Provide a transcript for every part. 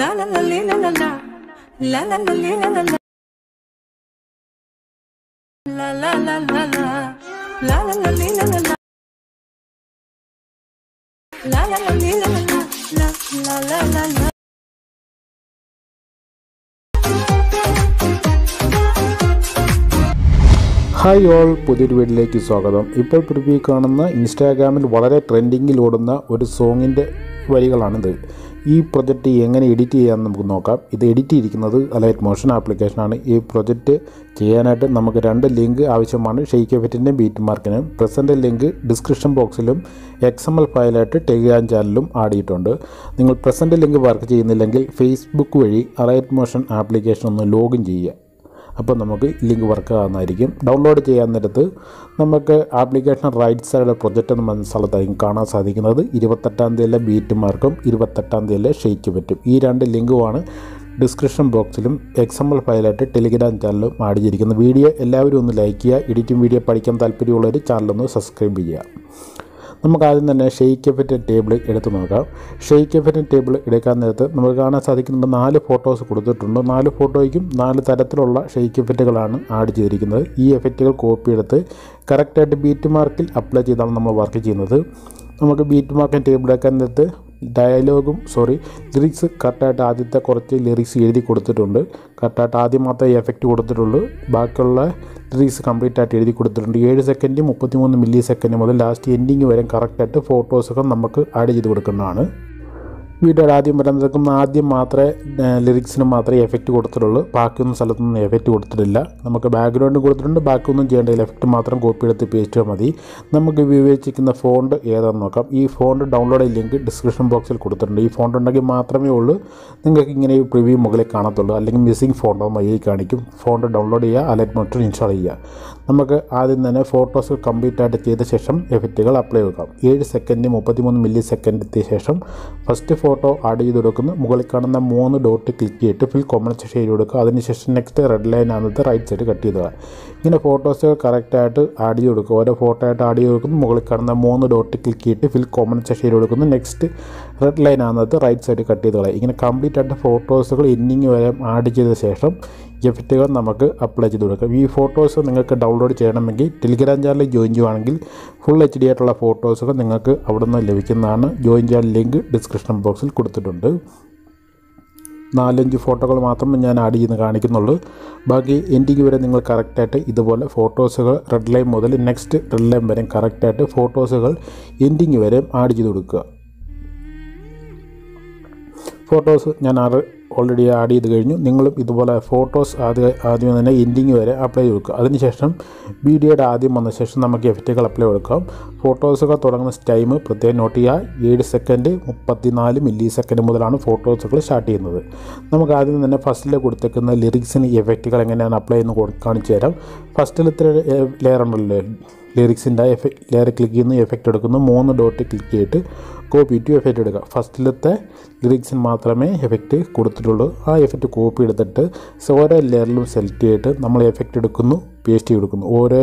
La la la la la la la. La la la la la. La la la la la la la. La la la la la la la. La la la la la. la la la hi all പുതിയൊരു വീഡിയോയിലേക്ക് സ്വാഗതം ഇപ്പോൾ പൃഥ്വി കാണുന്ന ഇൻസ്റ്റാഗ്രാമിൽ വളരെ ട്രെൻഡിങ്ങിൽ ഓടുന്ന ഒരു സോങ്ങിന്റെ വരികളാണിത്. ഈ പ്രൊജക്റ്റ് എങ്ങനെ എഡിറ്റ് ചെയ്യാമെന്ന് നമുക്ക് നോക്കാം. ഇത് എഡിറ്റ് ചെയ്തിരിക്കുന്നത് അലൈറ്റ് മോഷൻ ആപ്ലിക്കേഷനാണ് ഈ പ്രൊജക്റ്റ് ചെയ്യാനായിട്ട് നമുക്ക് രണ്ട് ലിങ്ക് ആവശ്യമാണ്. ഷെയ്ക്ക് എഫറ്റിന്റെയും ബീറ്റ് മാർക്കിനും പ്രസന്റ് ലിങ്ക് ഡിസ്ക്രിപ്ഷൻ ബോക്സിലും എക്സ് എം എൽ ഫയലായിട്ട് ടെലിഗ്രാം ചാനലിലും ആടിയിട്ടുണ്ട്. നിങ്ങൾ പ്രസന്റ് ലിങ്ക് വർക്ക് ചെയ്യുന്നില്ലെങ്കിൽ ഫേസ്ബുക്ക് വഴി അലൈറ്റ് മോഷൻ ആപ്ലിക്കേഷൻ ഒന്ന് ലോഗിൻ ചെയ്യുക. അപ്പോൾ നമുക്ക് ലിങ്ക് വർക്ക് ആകുന്നതായിരിക്കും ഡൗൺലോഡ് ചെയ്യാൻ നേരത്ത് നമുക്ക് ആപ്ലിക്കേഷൻ റൈറ്റ് സൈഡ് പ്രൊജക്റ്റ് എന്ന് പറഞ്ഞ സ്ഥലത്തായിരിക്കും കാണാൻ സാധിക്കുന്നത്. ഇരുപത്തെട്ടാം തീയതിയിലെ ബീറ്റ് മാർക്കും ഇരുപത്തെട്ടാം തീയതിയിലെ ഷെയ്ക്ക് പറ്റും ഈ രണ്ട് ലിങ്കുമാണ് ഡിസ്ക്രിപ്ഷൻ ബോക്സിലും എക്സ് എം എൽ ഫയലായിട്ട് ടെലിഗ്രാം ചാനലും ആഡ് ചെയ്തിരിക്കുന്നത് വീഡിയോ എല്ലാവരും ഒന്ന് ലൈക്ക് ചെയ്യുക. എഡിറ്റിംഗ് വീഡിയോ പഠിക്കാൻ താല്പര്യമുള്ളവർ ചാനലൊന്ന് സബ്സ്ക്രൈബ് ചെയ്യുക. നമുക്ക് ആദ്യം തന്നെ ഷെയ്ക്ക് എഫക്റ്റ് ടേബിൾ എടുത്ത് നോക്കാം. ഷെയ്ക്ക് എഫക്റ്റ് ടേബിൾ എടുക്കാൻ നേരത്ത് നമുക്ക് കാണാൻ സാധിക്കുന്നുണ്ട് നാല് ഫോട്ടോസ് കൊടുത്തിട്ടുണ്ട്. നാല് ഫോട്ടോയ്ക്കും നാല് തരത്തിലുള്ള ഷെയ്ക്ക് എഫക്റ്റുകളാണ് ആഡ് ചെയ്തിരിക്കുന്നത്. ഈ എഫക്റ്റുകൾ കോപ്പി എടുത്ത് കറക്റ്റായിട്ട് ബീറ്റ് മാർക്കിൽ അപ്ലൈ ചെയ്താണ് നമ്മൾ വർക്ക് ചെയ്യുന്നത്. നമുക്ക് ബീറ്റ് മാർക്കിൻ ടേബിൾ എടുക്കാൻ നേരത്ത് ഡയലോഗും സോറി ലിറിക്സ് കറക്റ്റായിട്ട് ആദ്യത്തെ കുറച്ച് ലിറിക്സ് എഴുതി കൊടുത്തിട്ടുണ്ട്. കറക്റ്റായിട്ട് ആദ്യം മാത്രമേ എഫക്റ്റ് കൊടുത്തിട്ടുള്ളൂ. ബാക്കിയുള്ള ലിറിക്സ് കംപ്ലീറ്റ് ആയിട്ട് എഴുതി കൊടുത്തിട്ടുണ്ട്. ഏഴ് സെക്കൻഡ് മുപ്പത്തിമൂന്ന് മില്ലി സെക്കൻഡ് മുതൽ ലാസ്റ്റ് എൻഡിങ് വരെ കറക്റ്റായിട്ട് ഫോട്ടോസൊക്കെ നമുക്ക് ആഡ് ചെയ്ത് കൊടുക്കുന്നതാണ്. വീഡിയോയുടെ ആദ്യം വരുന്നതൊക്കെ ആദ്യം മാത്രമേ ലിറിക്സിന് മാത്രമേ എഫക്റ്റ് കൊടുത്തിട്ടുള്ളൂ. ബാക്കിയൊന്നും സ്ഥലത്തൊന്നും എഫക്റ്റ് കൊടുത്തിട്ടില്ല. നമുക്ക് ബാക്ക്ഗ്രൗണ്ട് കൊടുത്തിട്ടുണ്ട്. ബാക്കിയൊന്നും ചെയ്യേണ്ട എഫക്റ്റ് മാത്രം കോപ്പി എടുത്ത് പേസ്റ്റ് മതി. നമുക്ക് വിവേചിക്കുന്ന ഫോണ്ട് ഏതാണെന്ന് നോക്കാം. ഈ ഫോണ്ട് ഡൗൺലോഡ് ലിങ്ക് ഡിസ്ക്രിപ്ഷൻ ബോക്സിൽ കൊടുത്തിട്ടുണ്ട്. ഈ ഫോണ്ട് ഉണ്ടെങ്കിൽ മാത്രമേ ഉള്ളൂ. നിങ്ങൾക്ക് ഇങ്ങനെ ഈ പ്രിവ്യൂ മുകളിൽ കാണത്തുള്ളൂ. അല്ലെങ്കിൽ മിസ്സിംഗ് ഫോണ്ടോ മയ്യിൽ കാണിക്കും. ഫോണ്ട് ഡൗൺലോഡ് ചെയ്യുക. അലൈറ്റ് മോട്ടർ ഇൻസ്റ്റാൾ ചെയ്യുക. നമുക്ക് ആദ്യം തന്നെ ഫോട്ടോസ് കംപ്ലീറ്റ് ആയിട്ട് ചെയ്ത ശേഷം എഫക്റ്റുകൾ അപ്ലൈ ചെയ്യാം ഏഴ് സെക്കൻഡ് മുപ്പത്തിമൂന്ന് മില്ലി സെക്കൻഡ് എത്തിയ ശേഷം ഫസ്റ്റ് ഫോട്ടോ ആഡ് ചെയ്ത് കൊടുക്കുന്നു. മുകളിൽ കാണുന്ന മൂന്ന് ഡോട്ട് ക്ലിക്ക് ചെയ്തിട്ട് ഫിൽ കോമൺ ചെയ്ത് കൊടുക്കുക. അതിനുശേഷം നെക്സ്റ്റ് റെഡ് ലൈൻ ആണെന്നത് റൈറ്റ് സൈഡ് കട്ട് ചെയ്തുക ഇങ്ങനെ ഫോട്ടോസ് കറക്റ്റായിട്ട് ആഡ് ചെയ്ത് കൊടുക്കുക. ഓരോ ഫോട്ടോ ആയിട്ട് ആഡ് ചെയ്ത് കൊടുക്കുന്നു. മുകളിൽ കാണുന്ന മൂന്ന് ഡോട്ട് ക്ലിക്ക് ചെയ്തിട്ട് ഫിൽ കോമൺ ചെയ്ത് കൊടുക്കുന്നു. നെക്സ്റ്റ് റെഡ് ലൈൻ ആകുന്നത് റൈറ്റ് സൈഡ് കട്ട് ചെയ്ത് കളയും. ഇങ്ങനെ കംപ്ലീറ്റ് ആയിട്ട് ഫോട്ടോസുകൾ ഇന്നിങ് വരെ ആഡ് ചെയ്ത ശേഷം എഫക്റ്റുകൾ നമുക്ക് അപ്ലൈ ചെയ്ത് കൊടുക്കാം. ഈ ഫോട്ടോസ് നിങ്ങൾക്ക് ഡൗൺലോഡ് ചെയ്യണമെങ്കിൽ ടെലിഗ്രാം ചാനലിൽ ജോയിൻ ചെയ്യുവാണെങ്കിൽ ഫുൾ എച്ച് ഡി ആയിട്ടുള്ള ഫോട്ടോസുകൾ നിങ്ങൾക്ക് അവിടെ നിന്ന് ലഭിക്കുന്നതാണ്. ജോയിൻ ചെയ്യാൻ ലിങ്ക് ഡിസ്ക്രിപ്ഷൻ ബോക്സിൽ കൊടുത്തിട്ടുണ്ട്. നാലഞ്ച് ഫോട്ടോകൾ മാത്രം ഞാൻ ആഡ് ചെയ്യുന്ന കാണിക്കുന്നുള്ളൂ. ബാക്കി എൻഡിങ് വരെ നിങ്ങൾ കറക്റ്റായിട്ട് ഇതുപോലെ ഫോട്ടോസുകൾ റെഡ് ലൈൻ മുതൽ നെക്സ്റ്റ് റെഡ് ലൈൻ വരെ കറക്റ്റായിട്ട് ഫോട്ടോസുകൾ എൻഡിങ് വരെ ആഡ് ചെയ്ത് കൊടുക്കുക. ഫോട്ടോസ് ഞാൻ ആറ് ഓൾറെഡി ആഡ് ചെയ്ത് കഴിഞ്ഞു. നിങ്ങളും ഇതുപോലെ ഫോട്ടോസ് ആദ്യം ആദ്യം തന്നെ എൻഡിങ് വരെ അപ്ലൈ കൊടുക്കുക. അതിനുശേഷം വീഡിയോയുടെ ആദ്യം വന്ന ശേഷം നമുക്ക് എഫക്റ്റുകൾ അപ്ലൈ കൊടുക്കാം. ഫോട്ടോസുകൾ തുടങ്ങുന്ന ടൈം പ്രത്യേകം നോട്ട് ചെയ്യുക. ഏഴ് സെക്കൻഡ് മുപ്പത്തിനാല് മില്ലി സെക്കൻഡ് മുതലാണ് ഫോട്ടോസുകൾ സ്റ്റാർട്ട് ചെയ്യുന്നത്. നമുക്ക് ആദ്യം തന്നെ ഫസ്റ്റിൽ കൊടുത്തേക്കുന്ന ലിറിക്സിന് എഫക്റ്റുകൾ എങ്ങനെയാണ് അപ്ലൈ ചെയ്യുന്നത് കാണിച്ചു തരാം. ഫസ്റ്റിൽ ഇത്ര ലെയർ ഉണ്ടല്ലോ. ലിറിക്സിന്റെ എഫക്റ്റ് ലെയർ ക്ലിക്ക് ചെയ്യുന്നു എഫക്റ്റ് എടുക്കുന്നു. മൂന്ന് ഡോട്ട് ക്ലിക്ക് ചെയ്തിട്ട് കോപ്പി ടു എഫക്റ്റ് എടുക്കുക ഫസ്റ്റിലത്തെ ലിറിക്സിന് മാത്രമേ എഫക്റ്റ് കൊടുത്തിട്ടുള്ളൂ. ആ എഫക്റ്റ് കോപ്പി എടുത്തിട്ട് ഓരോ ലെയറിലും സെലക്ട് ചെയ്തിട്ട് നമ്മൾ എഫക്റ്റ് എടുക്കുന്നു പേസ്റ്റ് കൊടുക്കുന്നു. ഓരോ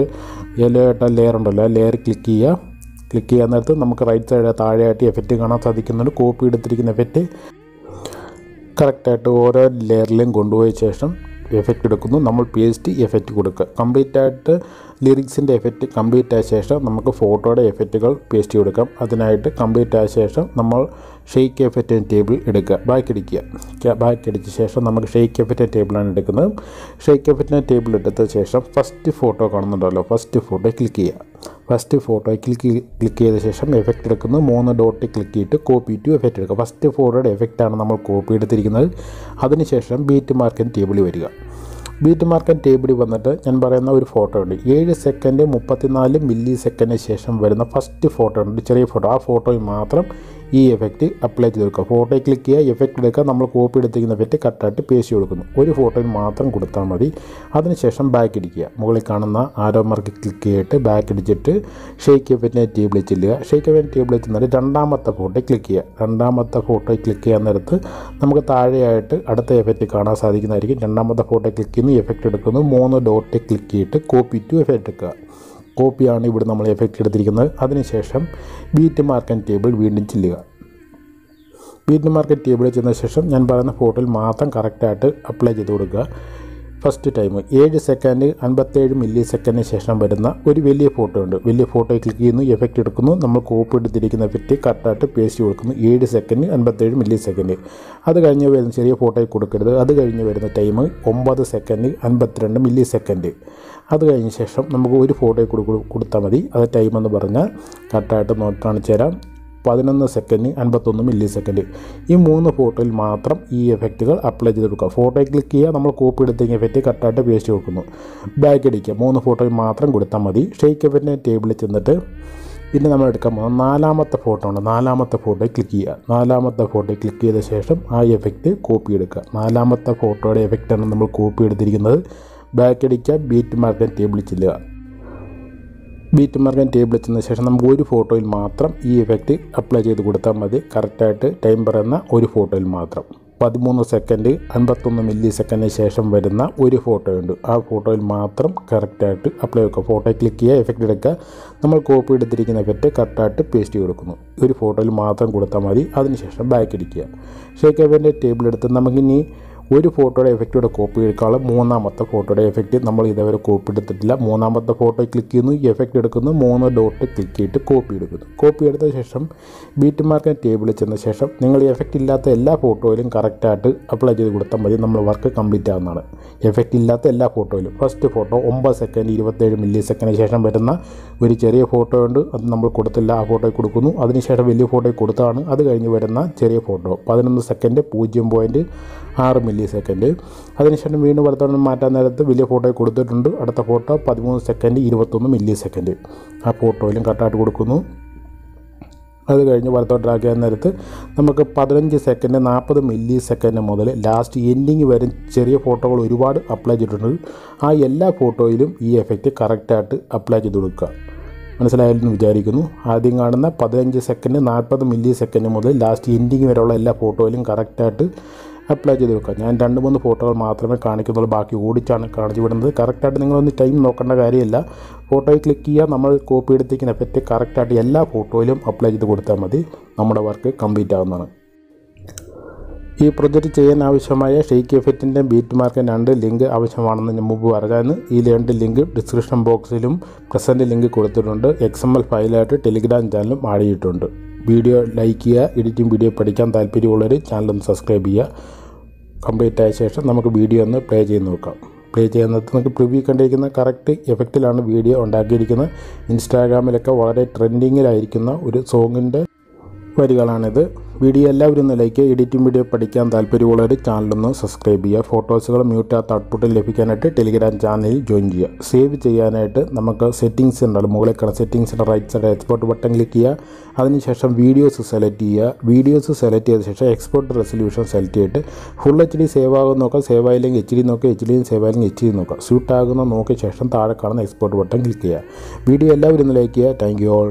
ഇലയായിട്ട് ലെയർ ഉണ്ടല്ലോ ആ ലെയർ ക്ലിക്ക് ചെയ്യുക. ക്ലിക്ക് ചെയ്യാൻ നേരത്ത് നമുക്ക് റൈറ്റ് സൈഡ് താഴെയായിട്ട് എഫക്റ്റ് കാണാൻ സാധിക്കുന്നുണ്ട്. കോപ്പി എടുത്തിരിക്കുന്ന എഫക്റ്റ് കറക്റ്റായിട്ട് ഓരോ ലെയറിലും കൊണ്ടുപോയ ശേഷം എഫക്റ്റ് എടുക്കുന്നു. നമ്മൾ പി എച്ച് ഡി എഫക്റ്റ് കൊടുക്കുക കംപ്ലീറ്റ് ആയിട്ട് ലിറിക്സിന്റെ എഫക്റ്റ് കംപ്ലീറ്റ് ആയ ശേഷം നമുക്ക് ഫോട്ടോയുടെ എഫക്റ്റുകൾ പി എച്ച് ഡി കൊടുക്കാം. അതിനായിട്ട് കംപ്ലീറ്റ് ആയ ശേഷം നമ്മൾ ഷെയ്ക്ക് എഫക്റ്റ് ടേബിൾ എടുക്കുക ബാക്ക് അടിക്കുക. ബാക്ക് അടിച്ച ശേഷം നമുക്ക് ഷെയ്ക്ക് എഫക്റ്റ് ടേബിളാണ് എടുക്കുന്നത്. ഷെയ്ക്ക് എഫക്റ്റ് ടേബിൾ എടുത്ത ശേഷം ഫസ്റ്റ് ഫോട്ടോ കാണുന്നുണ്ടല്ലോ. ഫസ്റ്റ് ഫോട്ടോ ക്ലിക്ക് ചെയ്യുക. ഫസ്റ്റ് ഫോട്ടോ ക്ലിക്ക് ക്ലിക്ക് ചെയ്ത ശേഷം എഫക്റ്റ് എടുക്കുന്നു മൂന്ന് ഡോട്ടിൽ ക്ലിക്ക് ചെയ്തിട്ട് കോപ്പി ടു എഫക്റ്റ് എടുക്കുക. ഫസ്റ്റ് ഫോട്ടോയുടെ എഫക്റ്റാണ് നമ്മൾ കോപ്പി എടുത്തിരിക്കുന്നത്. അതിനുശേഷം ബീറ്റ് മാർക്കൻ ടേബിളിൽ വരിക. ബീറ്റ് മാർക്കൻ ടേബിളിൽ വന്നിട്ട് ഞാൻ പറയുന്ന ഒരു ഫോട്ടോ ഉണ്ട്. ഏഴ് സെക്കൻഡ് മുപ്പത്തിനാല് മില്ലി സെക്കൻഡിന് ശേഷം വരുന്ന ഫസ്റ്റ് ഫോട്ടോ ഉണ്ട്. ചെറിയ ഫോട്ടോ ആ ഫോട്ടോയിൽ മാത്രം ഈ എഫക്റ്റ് അപ്ലൈ ചെയ്ത് കൊടുക്കുക ഫോട്ടോയിൽ ക്ലിക്ക് ചെയ്യുക എഫക്റ്റ് എടുക്കുക. നമ്മൾ കോപ്പി എടുത്തിരിക്കുന്ന എഫക്റ്റ് കട്ടായിട്ട് പേസ്റ്റ് കൊടുക്കുന്നു. ഒരു ഫോട്ടോയിൽ മാത്രം കൊടുത്താൽ മതി. അതിനുശേഷം ബാക്ക് അടിക്കുക മുകളിൽ കാണുന്ന ആരോ മാർക്ക് ക്ലിക്ക് ചെയ്തിട്ട് ബാക്ക് അടിച്ചിട്ട് ഷെയ്ക്ക് എഫക്റ്റിനെ ടേബിളിൽ ചെല്ലുക. ഷെയ്ക്ക് എഫക്റ്റ് ടേബിളിൽ ചെന്നിട്ട് രണ്ടാമത്തെ ഫോട്ടോയിൽ ക്ലിക്ക് ചെയ്യുക. രണ്ടാമത്തെ ഫോട്ടോയിൽ ക്ലിക്ക് ചെയ്യാൻ നേരത്ത് നമുക്ക് താഴെയായിട്ട് അടുത്ത എഫക്റ്റ് കാണാൻ സാധിക്കുന്നതായിരിക്കും. രണ്ടാമത്തെ ഫോട്ടോ ക്ലിക്ക് ചെയ്യുന്നു എഫക്റ്റ് എടുക്കുന്നു. മൂന്ന് ഡോട്ട് ക്ലിക്ക് ചെയ്തിട്ട് കോപ്പി ടു എഫക്റ്റ് എടുക്കുക. കോപ്പിയാണ് ഇവിടെ നമ്മൾ എഫക്റ്റ് എടുത്തിരിക്കുന്നത്. അതിനുശേഷം ബീറ്റ് മാർക്കറ്റ് ടേബിൾ വീണ്ടും ചെല്ലുക. ബീറ്റ് മാർക്കറ്റ് ടേബിളിൽ ചെന്ന ശേഷം ഞാൻ പറയുന്ന ഫോട്ടോയിൽ മാത്രം കറക്റ്റായിട്ട് അപ്ലൈ ചെയ്ത് കൊടുക്കുക. ഫസ്റ്റ് ടൈം ഏഴ് സെക്കൻഡ് അൻപത്തേഴ് മില്ലി സെക്കൻഡിന് ശേഷം വരുന്ന ഒരു വലിയ ഫോട്ടോ ഉണ്ട്. വലിയ ഫോട്ടോ ക്ലിക്ക് ചെയ്യുന്നു എഫക്റ്റ് എടുക്കുന്നു. നമ്മൾ കോപ്പി എടുത്തിരിക്കുന്ന എഫക്റ്റ് കറക്റ്റായിട്ട് പേസ്റ്റ് കൊടുക്കുന്നു. ഏഴ് സെക്കൻഡ് അൻപത്തേഴ് മില്ലി സെക്കൻഡ് അത് കഴിഞ്ഞ് വരുന്ന ചെറിയ ഫോട്ടോയിൽ കൊടുക്കരുത്. അത് കഴിഞ്ഞ് വരുന്ന ടൈം ഒമ്പത് സെക്കൻഡ് അൻപത്തിരണ്ട് മില്ലി സെക്കൻഡ് അത് കഴിഞ്ഞ ശേഷം നമുക്ക് ഒരു ഫോട്ടോയിൽ കൊടു കൊടുത്താൽ മതി. അത് ടൈം എന്ന് പറഞ്ഞാൽ കറക്റ്റായിട്ട് നോട്ട് കാണിച്ചു തരാം പതിനൊന്ന് സെക്കൻഡ് അൻപത്തൊന്ന് മില്ലി സെക്കൻഡ് ഈ മൂന്ന് ഫോട്ടോയിൽ മാത്രം ഈ എഫക്റ്റുകൾ അപ്ലൈ ചെയ്ത് കൊടുക്കുക ഫോട്ടോയിൽ ക്ലിക്ക് ചെയ്യുക നമ്മൾ കോപ്പി എടുത്ത എഫക്റ്റ് കറക്റ്റായിട്ട് പേസ്റ്റ് കൊടുക്കുന്നു. ബാക്ക് അടിക്കുക മൂന്ന് ഫോട്ടോയിൽ മാത്രം കൊടുത്താൽ മതി. ഷെയ്ക്ക് എഫക്റ്റിന്റെ ടേബിളിൽ ചെന്നിട്ട് പിന്നെ നമ്മൾ എടുക്കാൻ പോകുന്നത് നാലാമത്തെ ഫോട്ടോ ഉണ്ട്. നാലാമത്തെ ഫോട്ടോയിൽ ക്ലിക്ക് ചെയ്യുക. നാലാമത്തെ ഫോട്ടോയിൽ ക്ലിക്ക് ചെയ്ത ശേഷം ആ എഫക്റ്റ് കോപ്പി എടുക്കുക. നാലാമത്തെ ഫോട്ടോയുടെ എഫക്റ്റാണ് നമ്മൾ കോപ്പി എടുത്തിരിക്കുന്നത്. ബാക്ക് അടിക്കുക ബീറ്റ് മാർക്കിന്റെ ടേബിളിൽ ചെല്ലുക. ബീറ്റ് മാർക്കൻ ടേബിൾ എത്തുന്ന ശേഷം നമുക്ക് ഒരു ഫോട്ടോയിൽ മാത്രം ഈ എഫക്റ്റ് അപ്ലൈ ചെയ്ത് കൊടുത്താൽ മതി. കറക്റ്റായിട്ട് ടൈം പറയുന്ന ഒരു ഫോട്ടോയിൽ മാത്രം. പതിമൂന്ന് സെക്കൻഡ് അൻപത്തൊന്ന് മില്ലി സെക്കൻഡിന് ശേഷം വരുന്ന ഒരു ഫോട്ടോ ഉണ്ട്. ആ ഫോട്ടോയിൽ മാത്രം കറക്റ്റായിട്ട് അപ്ലൈ വെക്കുക. ഫോട്ടോ ക്ലിക്ക് ചെയ്യുക എഫക്റ്റ് എടുക്കുക. നമ്മൾ കോപ്പി എടുത്തിരിക്കുന്ന എഫക്റ്റ് കറക്റ്റായിട്ട് പേസ്റ്റ് കൊടുക്കുന്നു. ഒരു ഫോട്ടോയിൽ മാത്രം കൊടുത്താൽ മതി. അതിനുശേഷം ബാക്ക് അടിക്കുക ഷേക്ക് എഫിന്റെ ടേബിൾ എടുത്ത് നമുക്കിനി ഒരു ഫോട്ടോയുടെ എഫക്റ്റോടെ കോപ്പി എടുക്കാനുള്ള മൂന്നാമത്തെ ഫോട്ടോയുടെ എഫക്റ്റ് നമ്മൾ ഇതേവരെ കോപ്പി എടുത്തിട്ടില്ല. മൂന്നാമത്തെ ഫോട്ടോ ക്ലിക്ക് ചെയ്യുന്നു. എഫക്റ്റ് എടുക്കുന്നു. മൂന്ന് ഡോട്ട് ക്ലിക്ക് ചെയ്തിട്ട് കോപ്പി എടുക്കുന്നു. കോപ്പി എടുത്ത ശേഷം ബീറ്റ് മാർക്കൻ ടേബിളിൽ ചെന്ന ശേഷം നിങ്ങൾ എഫക്റ്റ് ഇല്ലാത്ത എല്ലാ ഫോട്ടോയിലും കറക്റ്റായിട്ട് അപ്ലൈ ചെയ്ത് കൊടുത്താൽ മതി. നമ്മൾ വർക്ക് കംപ്ലീറ്റ് ആവുന്നതാണ്. എഫക്റ്റ് ഇല്ലാത്ത എല്ലാ ഫോട്ടോയിലും ഫസ്റ്റ് ഫോട്ടോ ഒമ്പത് സെക്കൻഡ് ഇരുപത്തേഴ് മില്ലി സെക്കൻഡിന് ശേഷം വരുന്ന ഒരു ചെറിയ ഫോട്ടോ ഉണ്ട്. അത് നമ്മൾ കൊടുത്തില്ല. ആ ഫോട്ടോയിൽ കൊടുക്കുന്നു. അതിനുശേഷം വലിയ ഫോട്ടോയിൽ കൊടുത്താണ് അത് കഴിഞ്ഞ് വരുന്ന ചെറിയ ഫോട്ടോ പതിനൊന്ന് സെക്കൻഡ് പൂജ്യം പോയിന്റ് ആറ് മില്ലി സെക്കൻഡ് അതിനുശേഷം വീണ്ടും വലത്തോട്ട് മാറ്റാൻ നേരത്ത് വലിയ ഫോട്ടോ കൊടുത്തിട്ടുണ്ട്. അടുത്ത ഫോട്ടോ പതിമൂന്ന് സെക്കൻഡ് ഇരുപത്തൊന്ന് മില്ലി സെക്കൻഡ് ആ ഫോട്ടോയിലും കട്ടായിട്ട് കൊടുക്കുന്നു. അത് കഴിഞ്ഞ് വലത്തോട്ടാക്കിയ നേരത്ത് നമുക്ക് പതിനഞ്ച് സെക്കൻഡ് നാൽപ്പത് മില്ലി സെക്കൻഡ് മുതൽ ലാസ്റ്റ് എൻഡിങ് വരെ ചെറിയ ഫോട്ടോകൾ ഒരുപാട് അപ്ലൈ ചെയ്തിട്ടുണ്ട്. ആ എല്ലാ ഫോട്ടോയിലും ഈ എഫക്റ്റ് കറക്റ്റായിട്ട് അപ്ലൈ ചെയ്ത് കൊടുക്കുക. മനസ്സിലായെന്ന് വിചാരിക്കുന്നു. ആദ്യം കാണുന്ന പതിനഞ്ച് സെക്കൻഡ് നാൽപ്പത് മില്ലി സെക്കൻഡ് മുതൽ ലാസ്റ്റ് എൻഡിങ് വരെയുള്ള എല്ലാ ഫോട്ടോയിലും കറക്റ്റായിട്ട് അപ്ലൈ ചെയ്ത് വെക്കുക. ഞാൻ രണ്ട് മൂന്ന് ഫോട്ടോകൾ മാത്രമേ കാണിക്കുന്നുള്ളൂ. ബാക്കി ഓടിച്ചാണ് കാണിച്ചു വിടുന്നത്. കറക്റ്റായിട്ട് നിങ്ങളൊന്ന് ടൈം നോക്കേണ്ട കാര്യമില്ല. ഫോട്ടോയിൽ ക്ലിക്ക് ചെയ്യുക. നമ്മൾ കോപ്പി എടുത്തേക്കുന്ന എഫക്റ്റ് കറക്റ്റായിട്ട് എല്ലാ ഫോട്ടോയിലും അപ്ലൈ ചെയ്ത് കൊടുത്താൽ മതി. നമ്മുടെ വർക്ക് കംപ്ലീറ്റ് ആവുന്നതാണ്. ഈ പ്രൊജക്റ്റ് ചെയ്യാൻ ആവശ്യമായ ഷെയ്ക്ക് എഫക്റ്റിന്റെ ബീറ്റ് മാർക്ക് രണ്ട് ലിങ്ക് ആവശ്യമാണെന്ന് ഞാൻ മുമ്പ് പറഞ്ഞായിരുന്നു. ഈ രണ്ട് ലിങ്ക് ഡിസ്ക്രിപ്ഷൻ ബോക്സിലും പ്രസന്റ് ലിങ്ക് കൊടുത്തിട്ടുണ്ട്. എക്സ് എം എൽ ഫയലായിട്ട് ടെലിഗ്രാം ചാനലും ആഡ് ചെയ്തിട്ടുണ്ട്. വീഡിയോ ലൈക്ക് ചെയ്യുക എഡിറ്റിംഗ് വീഡിയോ പഠിക്കാൻ താല്പര്യമുള്ളവർ ചാനൽ ഒന്ന് സബ്സ്ക്രൈബ് ചെയ്യുക. കംപ്ലീറ്റ് ആയ ശേഷം നമുക്ക് വീഡിയോ ഒന്ന് പ്ലേ ചെയ്ത് നോക്കാം. പ്ലേ ചെയ്യുന്നത് നമുക്ക് പ്രിവ്യൂ കണ്ടിരിക്കുന്ന കറക്റ്റ് എഫക്റ്റിലാണ് വീഡിയോ ഉണ്ടാക്കിയിരിക്കുന്നത്. ഇൻസ്റ്റാഗ്രാമിലൊക്കെ വളരെ ട്രെൻഡിങ്ങിലായിരിക്കുന്ന ഒരു സോങ്ങിന്റെ വരികളാണിത്. വീഡിയോ എല്ലാവരും ഒന്ന് ലൈക്ക് എഡിറ്റിംഗ് വീഡിയോ പഠിക്കാൻ താല്പര്യമുള്ളവർ ചാനലൊന്ന് സബ്സ്ക്രൈബ് ചെയ്യുക. ഫോട്ടോസുകൾ മ്യൂട്ടാത്ത ഔട്ട്പുട്ട് ലഭിക്കാനായിട്ട് ടെലിഗ്രാം ചാനലിൽ ജോയിൻ ചെയ്യുക. സേവ് ചെയ്യാനായിട്ട് നമുക്ക് സെറ്റിംഗ്സ് ഉണ്ടാവും മുകളിൽ കാണാം സെറ്റിംഗ്സിന്റെ right side export button click ചെയ്യുക. അതിനുശേഷം വീഡിയോസ് സെലക്ട് ചെയ്യുക. വീഡിയോസ് സെലക്ട് ചെയ്ത ശേഷം എക്സ്പോർട്ട് റെസൊല്യൂഷൻ സെലക്ട് ചെയ്തിട്ട് ഫുൾ എച്ച് ഡി സേവ് ആകുന്ന നോക്കുക. സേവ് ആയില്ലെങ്കിൽ എച്ച് ഡി നോക്കുക. എച്ച് ഡിയും സേവ് ആയില്ലെങ്കിൽ എച്ച് ഡി നോക്കുക. സ്യൂട്ട് നോക്കിയ ശേഷം താഴെ കാണുന്ന എക്സ്പോർട്ട് ബട്ടൺ ക്ലിക്ക് ചെയ്യുക. വീഡിയോ എല്ലാവരും ഒന്ന് ലൈക്ക് ചെയ്യുക. Thank you all